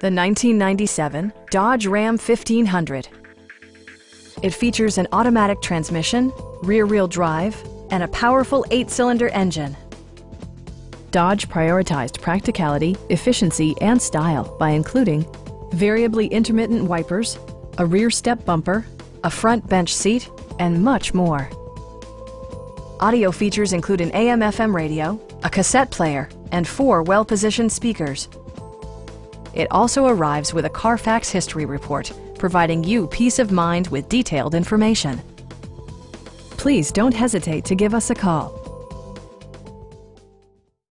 The 1997 Dodge Ram 1500. It features an automatic transmission, rear-wheel drive, and a powerful eight-cylinder engine. Dodge prioritized practicality, efficiency, and style by including variably intermittent wipers, a rear step bumper, a front bench seat, and much more. Audio features include an AM-FM radio, a cassette player, and four well-positioned speakers. It also arrives with a Carfax history report, providing you peace of mind with detailed information. Please don't hesitate to give us a call.